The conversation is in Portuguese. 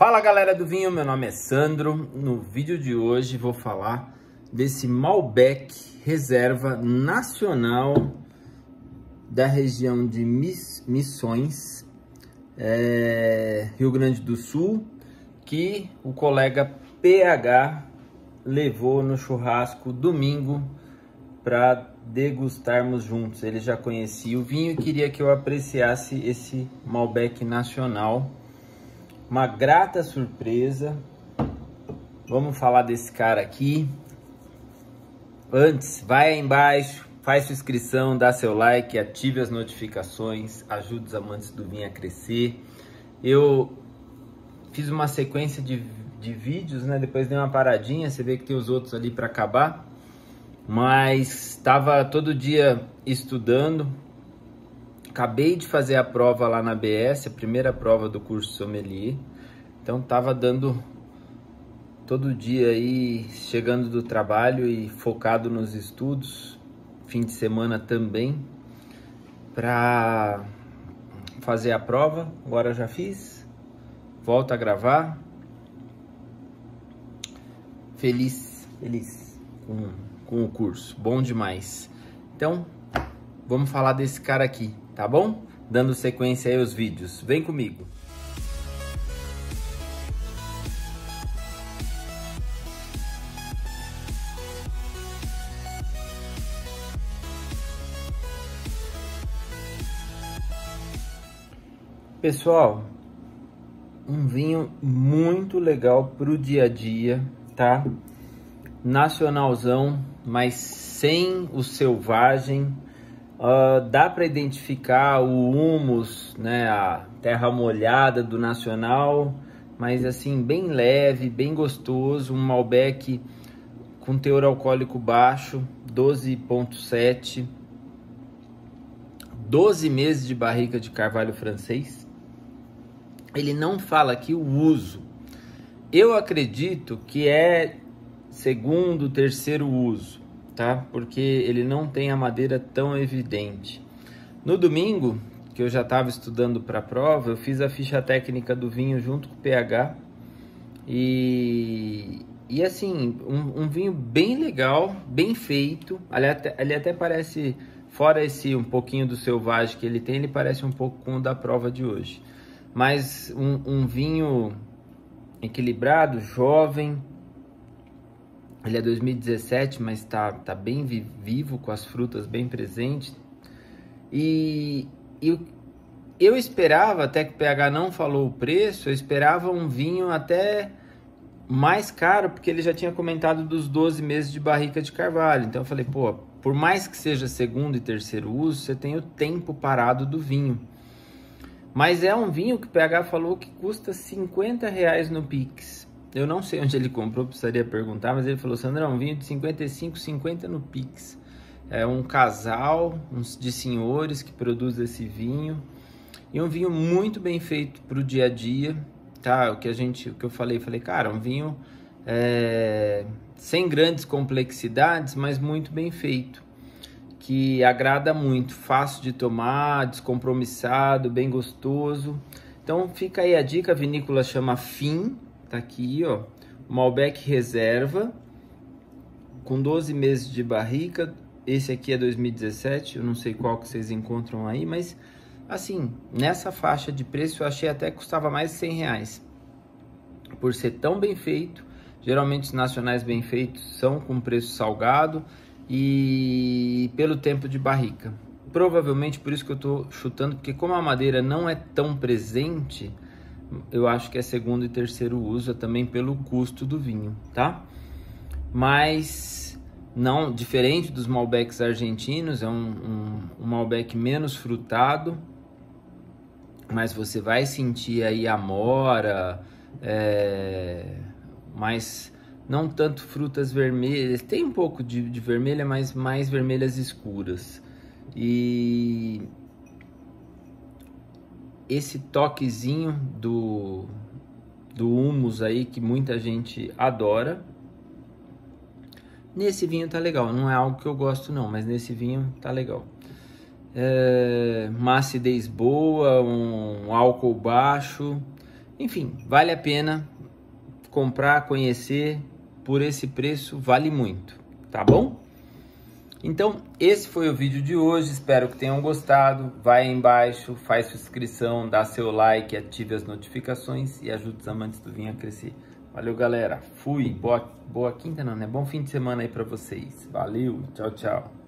Fala galera do vinho, meu nome é Sandro. No vídeo de hoje vou falar desse Malbec Reserva Nacional da região de Missões, é, Rio Grande do Sul, que o colega PH levou no churrasco domingo para degustarmos juntos. Ele já conhecia o vinho e queria que eu apreciasse esse Malbec nacional. Uma grata surpresa. Vamos falar desse cara aqui. Antes, vai aí embaixo, faz sua inscrição, dá seu like, ative as notificações, ajude os amantes do vinho a crescer. Eu fiz uma sequência de, de vídeos, né? Depois dei uma paradinha, você vê que tem os outros ali para acabar mas estava todo dia estudando. Acabei de fazer a prova lá na BS, a primeira prova do curso sommelier. Então estava dando todo dia aí, chegando do trabalho e focado nos estudos, fim de semana também, para fazer a prova. Agora já fiz, volto a gravar. Feliz, feliz com com o curso. Bom demais. Então, vamos falar desse cara aqui, tá bom? Dando sequência aí aos vídeos. Vem comigo. Pessoal, um vinho muito legal para o dia a dia, tá? Nacionalzão, mas sem o selvagem. Uh, dá para identificar o humus, né, a terra molhada do nacional, mas assim bem leve, bem gostoso, um Malbec com teor alcoólico baixo, 12.7, 12 meses de barrica de carvalho francês. Ele não fala aqui o uso. Eu acredito que é segundo, terceiro uso, tá? Porque ele não tem a madeira tão evidente. No domingo, que eu já estava estudando para a prova, eu fiz a ficha técnica do vinho junto com o pH e, e assim, um, um vinho bem legal, bem feito. Ele até, ele até parece, fora esse um pouquinho do selvagem que ele tem, ele parece um pouco com o da prova de hoje. Mas um, um vinho equilibrado, jovem, ele é 2017, mas está tá bem vivo, com as frutas bem presentes. E, e eu esperava, até que o PH não falou o preço, eu esperava um vinho até mais caro, porque ele já tinha comentado dos 12 meses de barrica de carvalho. Então eu falei, pô, por mais que seja segundo e terceiro uso, você tem o tempo parado do vinho. Mas é um vinho que o PH falou que custa 50 reais no Pix. Eu não sei onde ele comprou, precisaria perguntar, mas ele falou: Sandrão, vinho de 55, 50 no Pix. É um casal uns de senhores que produz esse vinho. E um vinho muito bem feito para o dia a dia, tá? O que a gente, o que eu falei, falei, cara, um vinho é, sem grandes complexidades, mas muito bem feito, que agrada muito, fácil de tomar, descompromissado, bem gostoso. Então fica aí a dica, a vinícola chama Fim, Tá aqui, ó, Malbec Reserva, com 12 meses de barrica. Esse aqui é 2017, eu não sei qual que vocês encontram aí, mas assim, nessa faixa de preço eu achei até que custava mais de 100 reais. Por ser tão bem feito, geralmente os nacionais bem feitos são com preço salgado e pelo tempo de barrica. Provavelmente por isso que eu estou chutando, porque como a madeira não é tão presente, eu acho que é segundo e terceiro uso, é também pelo custo do vinho, tá? Mas não diferente dos Malbecs argentinos, é um, um, um Malbec menos frutado, mas você vai sentir aí a mora, é, mas não tanto frutas vermelhas, tem um pouco de, de vermelha, mas mais vermelhas escuras. E esse toquezinho do, do humus aí que muita gente adora. Nesse vinho tá legal, não é algo que eu gosto não, mas nesse vinho tá legal. É, uma acidez boa, um álcool baixo Enfim, vale a pena comprar, conhecer, por esse preço vale muito, tá bom? Então, esse foi o vídeo de hoje, espero que tenham gostado. Vai aí embaixo, faz sua inscrição, dá seu like, ative as notificações e ajude os amantes do vinho a crescer. Valeu, galera. Fui. Boa, boa quinta, não, né? Bom fim de semana aí para vocês. Valeu. Tchau, tchau.